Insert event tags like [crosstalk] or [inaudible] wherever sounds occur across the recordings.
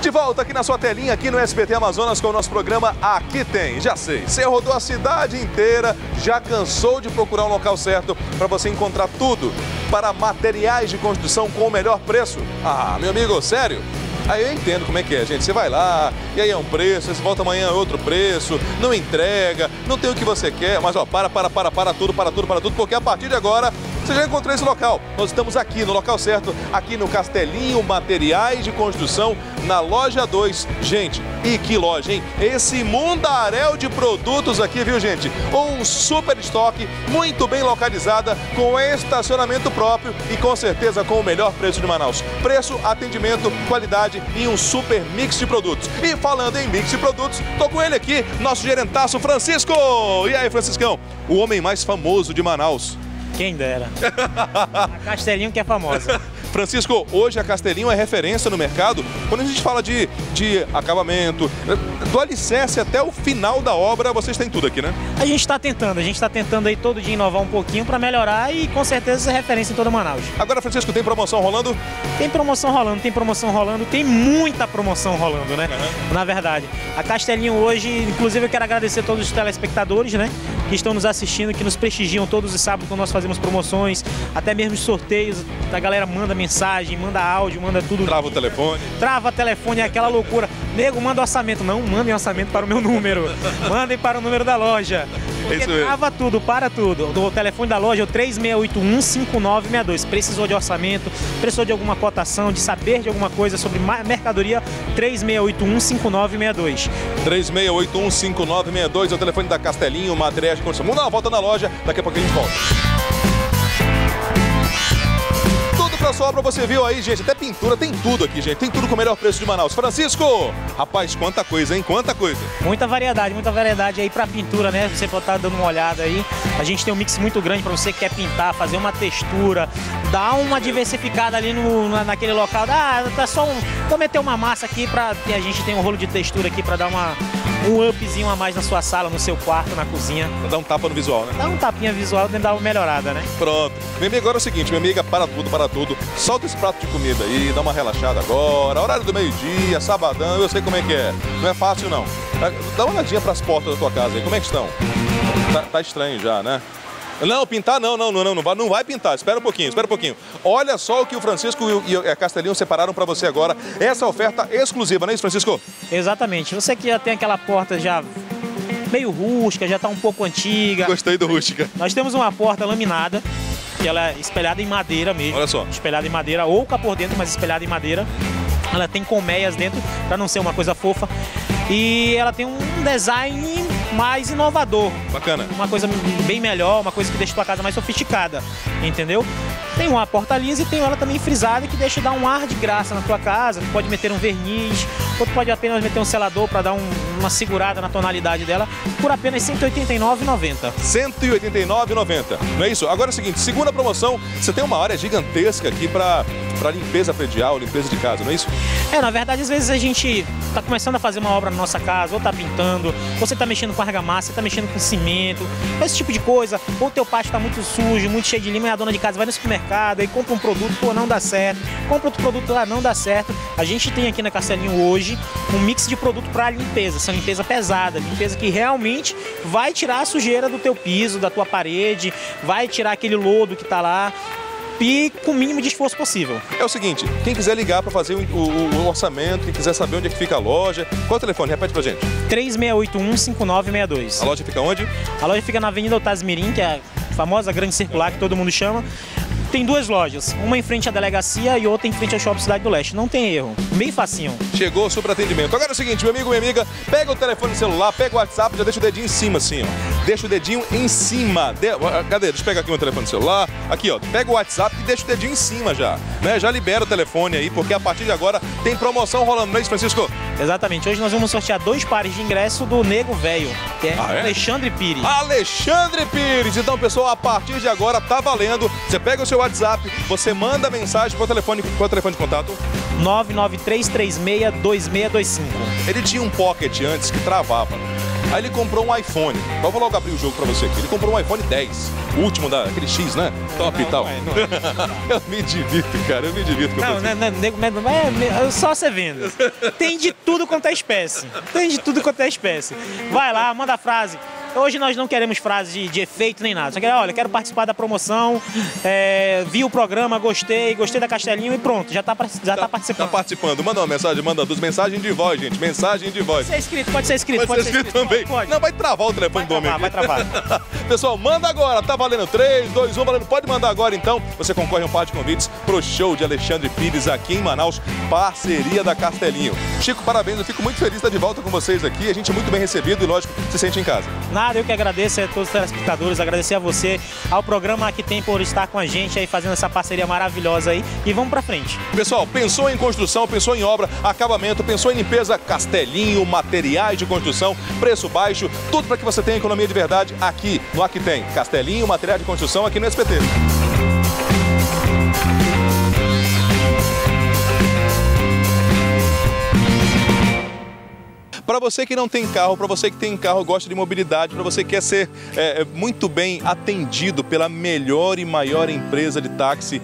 De volta aqui na sua telinha, aqui no SBT Amazonas, com o nosso programa Aqui Tem. Já sei, você rodou a cidade inteira, já cansou de procurar um local certo para você encontrar tudo para materiais de construção com o melhor preço? Ah, meu amigo, sério? Aí eu entendo como é que é, gente. Você vai lá, e aí é um preço, você volta amanhã é outro preço, não entrega, não tem o que você quer, mas ó, para, para, para, para tudo, para tudo, para tudo, porque a partir de agora você já encontrou esse local. Nós estamos aqui no local certo, aqui no Castelinho Materiais de Construção, na loja 2. Gente, e que loja, hein? Esse mundaréu de produtos aqui, viu, gente? Um super estoque, muito bem localizada, com estacionamento próprio e com certeza com o melhor preço de Manaus. Preço, atendimento, qualidade e um super mix de produtos. E falando em mix de produtos, tô com ele aqui, nosso gerentaço Francisco. E aí, Franciscão? O homem mais famoso de Manaus. Quem dera. A Castelinho que é famosa. [laughs] Francisco, hoje a Castelinho é referência no mercado quando a gente fala de, de acabamento, do alicerce até o final da obra, vocês têm tudo aqui, né? A gente está tentando, a gente está tentando aí todo dia inovar um pouquinho para melhorar e com certeza ser referência em toda Manaus. Agora, Francisco, tem promoção rolando? Tem promoção rolando, tem promoção rolando, tem muita promoção rolando, né? Uhum. Na verdade. A Castelinho hoje, inclusive eu quero agradecer a todos os telespectadores, né? Que estão nos assistindo, que nos prestigiam todos os sábados quando nós fazemos promoções, até mesmo sorteios, a galera manda mensagem, manda áudio, manda tudo. Trava o telefone. Trava o telefone, é aquela loucura. Nego, manda orçamento. Não, mandem orçamento para o meu número. Mandem para o número da loja. Porque trava tudo, para tudo. O telefone da loja é o 3681-5962. Precisou de orçamento, precisou de alguma cotação, de saber de alguma coisa sobre mercadoria, 3681-5962. 3681-5962 é o telefone da Castelinho, materiais de construção. Vamos dar uma volta na loja, daqui a pouco a gente volta. Olha só pra você viu aí, gente. Até pintura, tem tudo aqui, gente. Tem tudo com o melhor preço de Manaus. Francisco, rapaz, quanta coisa, hein? Quanta coisa. Muita variedade, muita variedade aí pra pintura, né? Você pode estar dando uma olhada aí. A gente tem um mix muito grande pra você que quer pintar, fazer uma textura, dar uma diversificada ali no, naquele local. Ah, tá só um. Vou meter uma massa aqui pra. E a gente tem um rolo de textura aqui pra dar uma um upzinho a mais na sua sala, no seu quarto, na cozinha. Dar um tapa no visual, né? Dá um tapinha visual dar uma melhorada, né? Pronto. Minha amiga, agora é o seguinte, minha amiga, para tudo, para tudo. Solta esse prato de comida aí, dá uma relaxada agora. Horário do meio-dia, sabadão, eu sei como é que é. Não é fácil, não. Dá uma olhadinha pras portas da tua casa aí, como é que estão? Tá, tá estranho já, né? Não, pintar não, não, não, não, não vai, não vai pintar. Espera um pouquinho, espera um pouquinho. Olha só o que o Francisco e a Castelinho separaram para você agora. Essa oferta exclusiva, não é isso, Francisco? Exatamente. Você que já tem aquela porta já meio rústica, já está um pouco antiga. Gostei do rústica. Nós temos uma porta laminada, que ela é espelhada em madeira mesmo. Olha só. Espelhada em madeira, ou por dentro, mas espelhada em madeira. Ela tem colmeias dentro, para não ser uma coisa fofa. E ela tem um design mais inovador. Bacana. Uma coisa bem melhor, uma coisa que deixa a tua casa mais sofisticada, entendeu? Tem uma porta lisa e tem ela também frisada que deixa dar um ar de graça na tua casa. Tu pode meter um verniz, ou tu pode apenas meter um selador para dar um, uma segurada na tonalidade dela por apenas R$ 189,90. R$ 189,90. Não é isso? Agora é o seguinte, segunda promoção, você tem uma área gigantesca aqui para para limpeza predial, limpeza de casa, não é isso? É, na verdade, às vezes a gente está começando a fazer uma obra na nossa casa, ou está pintando, ou você está mexendo com argamassa, está mexendo com cimento, esse tipo de coisa, ou o teu pátio está muito sujo, muito cheio de lima, e a dona de casa vai no supermercado e compra um produto, pô, não dá certo, compra outro produto lá, não dá certo. A gente tem aqui na Castelinho hoje um mix de produto para limpeza, essa limpeza pesada, limpeza que realmente vai tirar a sujeira do teu piso, da tua parede, vai tirar aquele lodo que está lá, e com o mínimo de esforço possível. É o seguinte, quem quiser ligar para fazer o, o, o, orçamento, quem quiser saber onde é que fica a loja, qual é o telefone? Repete pra gente. 3681-5962. A loja fica onde? A loja fica na Avenida Otásmirim, que é a famosa grande circular que todo mundo chama. Tem duas lojas, uma em frente à delegacia e outra em frente ao Shopping Cidade do Leste. Não tem erro, bem facinho. Chegou o super atendimento. Agora é o seguinte, meu amigo, minha amiga, pega o telefone celular, pega o WhatsApp, já deixa o dedinho em cima assim, ó. Deixa o dedinho em cima. De... Cadê? Deixa eu pegar aqui meu telefone celular. Aqui, ó. Pega o WhatsApp e deixa o dedinho em cima já. Né? Já libera o telefone aí, porque a partir de agora tem promoção rolando, não é isso, Francisco? Exatamente. Hoje nós vamos sortear dois pares de ingresso do Nego Velho, que é, ah, é? Alexandre Pires. Alexandre Pires. Então, pessoal, a partir de agora tá valendo. Você pega o seu WhatsApp, você manda mensagem para o telefone. Qual é o telefone de contato? 993362625. Ele tinha um pocket antes que travava. Aí ele comprou um iPhone. Eu vou logo abrir o jogo pra você aqui. Ele comprou um iPhone 10, o último daquele X, né? Top não, e tal. Não é, não [laughs] é. eu me divirto, cara, eu me divirto com Não, não, não, não, é, é só você vendo. Tem de tudo quanto é espécie. Tem de tudo quanto é espécie. Vai lá, manda a frase. Hoje nós não queremos frases de, de efeito nem nada. Só quer, olha, quero participar da promoção, é, vi o programa, gostei, gostei da Castelinho e pronto, já está já tá, tá participando. Tá participando. Manda uma mensagem, manda duas mensagens de voz, gente. Mensagem de voz. Pode ser escrito, pode ser escrito. Pode, pode ser, escrito, também. Pode, Não, vai travar o telefone vai do homem. Vai travar. [laughs] Pessoal, manda agora. Tá valendo 3, 2, 1, valendo. Pode mandar agora então. Você concorre a um par de convites pro show de Alexandre Pires aqui em Manaus, parceria da Castelinho. Chico, parabéns. Eu fico muito feliz de estar de volta com vocês aqui. A gente é muito bem recebido e, lógico, se sente em casa. Nada, eu que agradeço a todos os telespectadores, agradecer a você, ao programa que tem por estar com a gente aí fazendo essa parceria maravilhosa aí e vamos para frente. Pessoal, pensou em construção, pensou em obra, acabamento, pensou em limpeza, Castelinho, materiais de construção, preço baixo, tudo para que você tenha economia de verdade aqui no Aqui Tem. Castelinho, material de construção aqui no SPT. Para você que não tem carro, para você que tem carro, gosta de mobilidade, para você que quer ser é, é, muito bem atendido pela melhor e maior empresa de táxi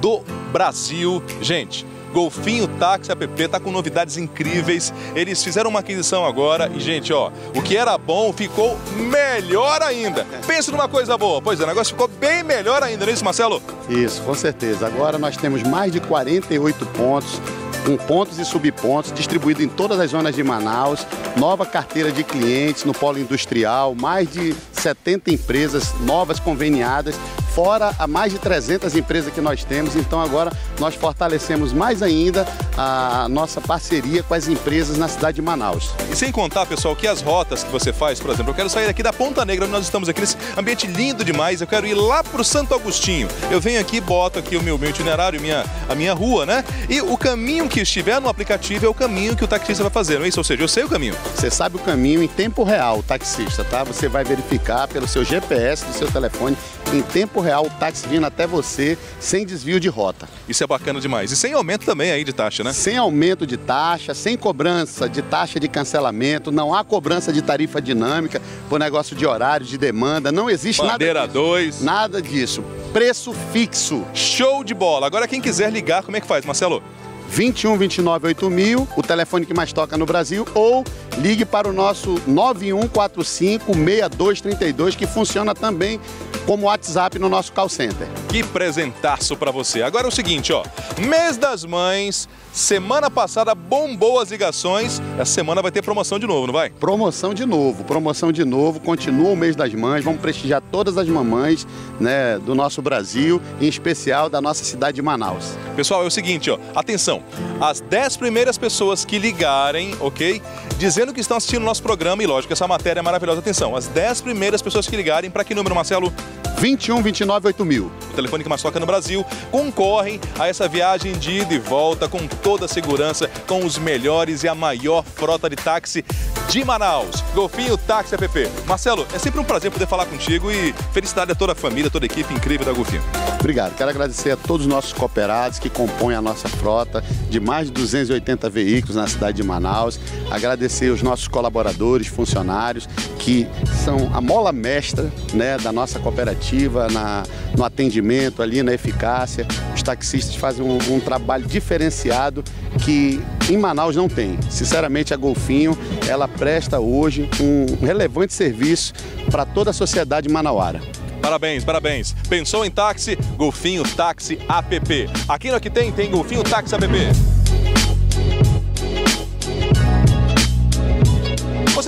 do Brasil, gente. Golfinho Táxi App está com novidades incríveis. Eles fizeram uma aquisição agora e, gente, ó, o que era bom ficou melhor ainda. Pense numa coisa boa. Pois é, o negócio ficou bem melhor ainda, não é isso, Marcelo? Isso, com certeza. Agora nós temos mais de 48 pontos com pontos e subpontos, distribuído em todas as zonas de Manaus, nova carteira de clientes no polo industrial, mais de 70 empresas novas conveniadas fora a mais de 300 empresas que nós temos. Então agora nós fortalecemos mais ainda a nossa parceria com as empresas na cidade de Manaus. E sem contar, pessoal, que as rotas que você faz, por exemplo, eu quero sair aqui da Ponta Negra, onde nós estamos aqui nesse ambiente lindo demais, eu quero ir lá para o Santo Agostinho. Eu venho aqui, boto aqui o meu, meu itinerário, minha, a minha rua, né? E o caminho que estiver no aplicativo é o caminho que o taxista vai fazer, não é isso? Ou seja, eu sei o caminho. Você sabe o caminho em tempo real, o taxista, tá? Você vai verificar pelo seu GPS do seu telefone em tempo real o táxi vindo até você sem desvio de rota. Isso é bacana demais. E sem aumento também aí de taxa, né? Sem aumento de taxa, sem cobrança de taxa de cancelamento, não há cobrança de tarifa dinâmica por negócio de horário, de demanda, não existe Bandeira nada disso. 2. Nada disso. Preço fixo. Show de bola. Agora quem quiser ligar, como é que faz, Marcelo? 21 29 8000, o telefone que mais toca no Brasil, ou ligue para o nosso 9145 6232, que funciona também como WhatsApp no nosso call center. Que presentaço para você. Agora é o seguinte, ó, mês das mães, semana passada bombou as ligações, essa semana vai ter promoção de novo, não vai? Promoção de novo, promoção de novo, continua o mês das mães, vamos prestigiar todas as mamães, né, do nosso Brasil, em especial da nossa cidade de Manaus. Pessoal, é o seguinte, ó, atenção, as 10 primeiras pessoas que ligarem, ok? Dizendo que estão assistindo o nosso programa, e lógico, essa matéria é maravilhosa, atenção, as 10 primeiras pessoas que ligarem, para que número, Marcelo? 21 29 8000. Telefone que no Brasil concorrem a essa viagem de ida e volta com toda a segurança, com os melhores e a maior frota de táxi de Manaus. Golfinho Táxi App. Marcelo, é sempre um prazer poder falar contigo e felicidade a toda a família, toda a equipe incrível da Golfinho. Obrigado. Quero agradecer a todos os nossos cooperados que compõem a nossa frota de mais de 280 veículos na cidade de Manaus. Agradecer os nossos colaboradores, funcionários, que são a mola mestra né, da nossa cooperativa na, no atendimento ali, na eficácia. Os taxistas fazem um, um trabalho diferenciado que em Manaus não tem. Sinceramente, a Golfinho, ela presta hoje um relevante serviço para toda a sociedade manauara. Parabéns, parabéns. Pensou em táxi? Golfinho Táxi App. Aqui no Aqui Tem, tem Golfinho Táxi App.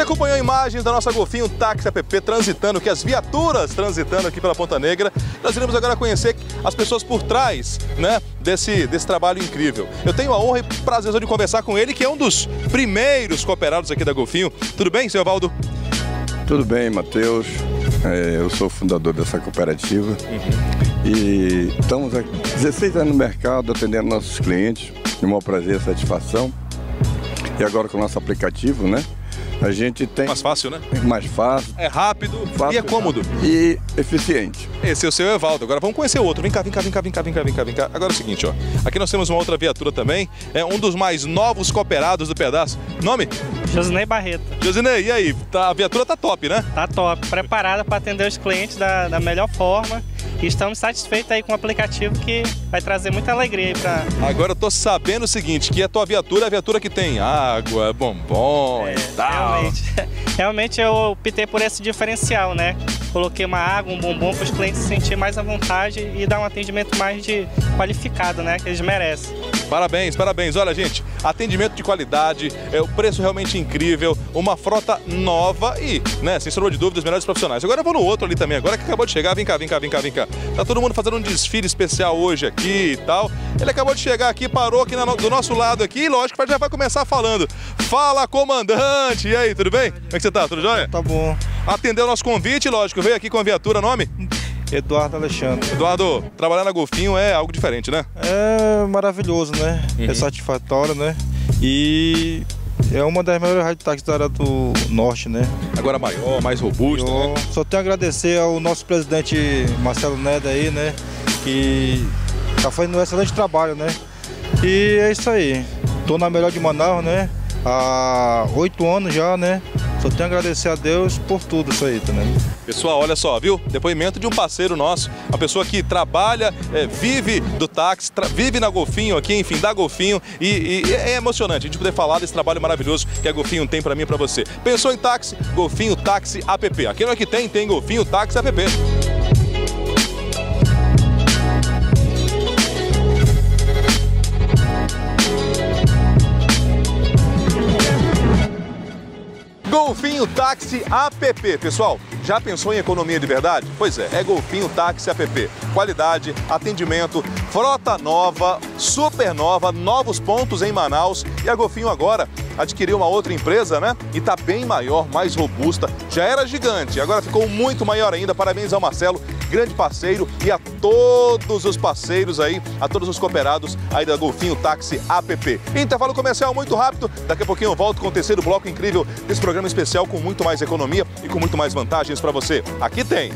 Você acompanhou imagens da nossa Golfinho Táxi App transitando, que as viaturas transitando aqui pela Ponta Negra. Nós iremos agora conhecer as pessoas por trás né, desse, desse trabalho incrível. Eu tenho a honra e prazer de conversar com ele, que é um dos primeiros cooperados aqui da Golfinho. Tudo bem, senhor Valdo? Tudo bem, Matheus. É, eu sou fundador dessa cooperativa uhum. e estamos há 16 anos no mercado atendendo nossos clientes. De um prazer e satisfação. E agora com o nosso aplicativo, né? A gente tem. Mais fácil, né? Mais fácil. É rápido, fácil e é cômodo. E eficiente. Esse é o seu Evaldo. Agora vamos conhecer o outro. Vem cá, vem cá, vem cá, vem cá, vem cá, vem cá, vem cá. Agora é o seguinte, ó. Aqui nós temos uma outra viatura também. É um dos mais novos cooperados do pedaço. Nome? Josinei Barreto. Josinei, e aí? Tá, a viatura tá top, né? Tá top. Preparada para atender os clientes da, da melhor forma. E estamos satisfeitos aí com o aplicativo que vai trazer muita alegria aí pra. Agora eu tô sabendo o seguinte, que a tua viatura é a viatura que tem água, bombom É, e tal. realmente, [laughs] realmente eu optei por esse diferencial, né? Coloquei uma água, um bombom para os clientes se sentir mais à vontade e dar um atendimento mais de qualificado, né? Que eles merecem. Parabéns, parabéns. Olha, gente, atendimento de qualidade, é o preço realmente incrível, uma frota nova e, né, sem sombra de dúvida, os melhores profissionais. Agora eu vou no outro ali também, agora que acabou de chegar. Vem cá, vem cá, vem cá, vem cá. Tá todo mundo fazendo um desfile especial hoje aqui e tal. Ele acabou de chegar aqui, parou aqui no- do nosso lado aqui e, lógico, já vai começar falando. Fala, comandante! E aí, tudo bem? Como é que você tá? Tudo jóia? Tá bom. Atendeu o nosso convite, lógico, veio aqui com a viatura, nome? Eduardo Alexandre. Eduardo, trabalhar na Golfinho é algo diferente, né? É maravilhoso, né? É satisfatório, né? E é uma das maiores rádios táxis da área do norte, né? Agora maior, mais robusto, Eu né? só tenho a agradecer ao nosso presidente Marcelo Neda aí, né? Que tá fazendo um excelente trabalho, né? E é isso aí. Tô na melhor de Manaus, né? Há oito anos já, né? Só tenho a agradecer a Deus por tudo isso aí, né? Pessoal, olha só, viu? Depoimento de um parceiro nosso, uma pessoa que trabalha, é, vive do táxi, vive na Golfinho aqui, enfim, da Golfinho, e, e é emocionante a gente poder falar desse trabalho maravilhoso que a Golfinho tem pra mim e pra você. Pensou em táxi? Golfinho Táxi App. Aqui não é que tem, tem Golfinho Táxi App. Táxi App. Pessoal, já pensou em economia de verdade? Pois é, é Golfinho Táxi App. Qualidade, atendimento, frota nova, super nova, novos pontos em Manaus. E a Golfinho agora adquiriu uma outra empresa, né? E tá bem maior, mais robusta. Já era gigante, agora ficou muito maior ainda. Parabéns ao Marcelo, grande parceiro, e a todos os parceiros aí, a todos os cooperados aí da Golfinho Táxi App. Intervalo comercial muito rápido. Daqui a pouquinho eu volto com o terceiro bloco incrível desse programa especial com muito mais economia e com muito mais vantagens para você. Aqui tem.